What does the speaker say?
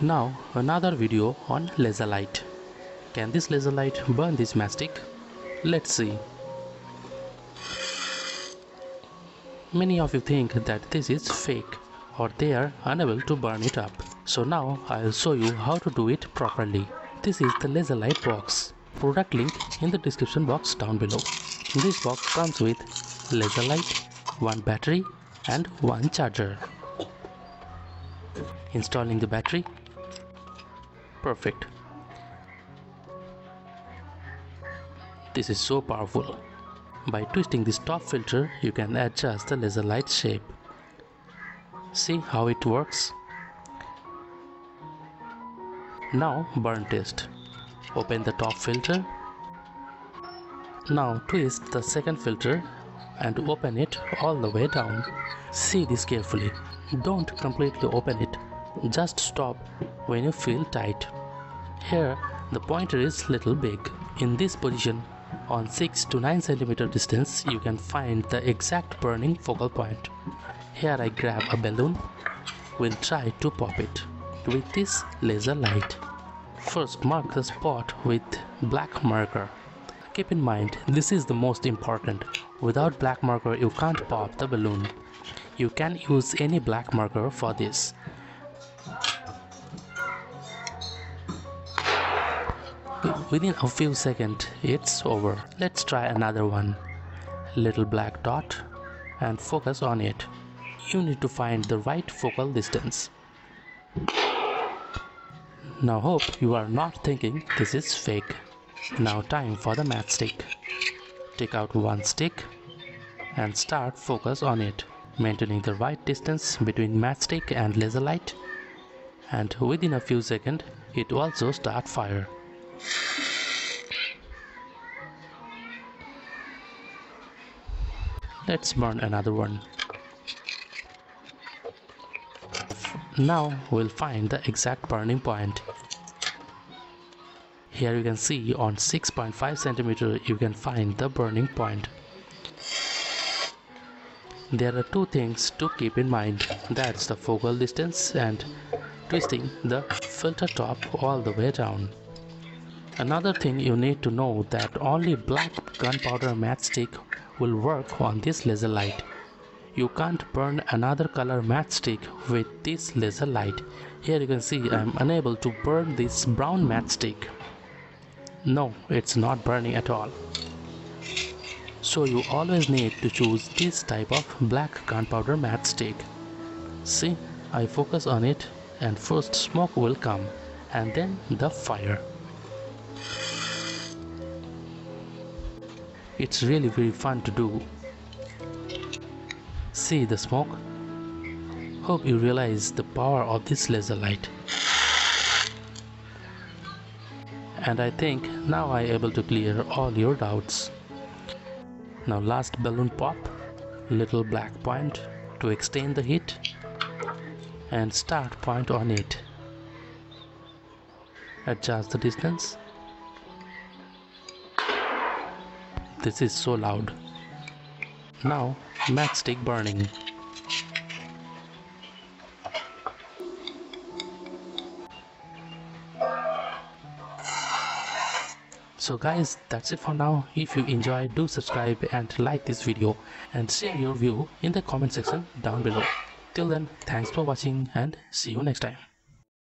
Now another video on laser light. Can this laser light burn this mastic? Let's see. Many of you think that this is fake or they are unable to burn it up. So now I'll show you how to do it properly. This is the laser light box. Product link in the description box down below. This box comes with laser light, one battery and one charger. Installing the battery perfect. This is so powerful. By twisting this top filter you can adjust the laser light shape. See how it works? Now burn test. Open the top filter. Now twist the second filter and open it all the way down. See this carefully. Don't completely open it just stop when you feel tight. Here the pointer is little big. In this position on 6 to 9 cm distance you can find the exact burning focal point. Here I grab a balloon. We'll try to pop it with this laser light. First mark the spot with black marker. Keep in mind this is the most important. Without black marker you can't pop the balloon. You can use any black marker for this. Within a few seconds, it's over. Let's try another one. Little black dot and focus on it. You need to find the right focal distance. Now hope you are not thinking this is fake. Now time for the matchstick. Take out one stick and start focus on it, maintaining the right distance between matchstick and laser light. And within a few seconds, it also start fire. Let's burn another one. Now we'll find the exact burning point. Here you can see on 6.5 centimeter you can find the burning point. There are two things to keep in mind that's the focal distance and twisting the filter top all the way down. Another thing you need to know that only black gunpowder matchstick will work on this laser light. You can't burn another color matchstick with this laser light. Here you can see I am unable to burn this brown matchstick. No, it's not burning at all. So you always need to choose this type of black gunpowder matchstick. See, I focus on it and first smoke will come and then the fire. It's really very fun to do. See the smoke? Hope you realize the power of this laser light. And I think now I able to clear all your doubts. Now last balloon pop, little black point to extend the heat and start point on it. Adjust the distance This is so loud. Now, matchstick burning. So guys, that's it for now. If you enjoyed, do subscribe and like this video and share your view in the comment section down below. Till then, thanks for watching and see you next time.